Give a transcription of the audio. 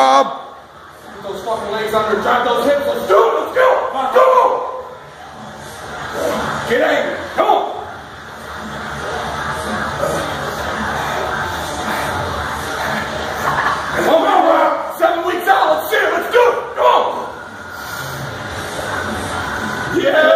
Rob. Get those fucking legs under. drive those hips. Let's do it. Let's go. Come on. Get angry. Come on. Come on, Rob. Seven weeks out. Let's see it. Let's do it. Come on. Yeah.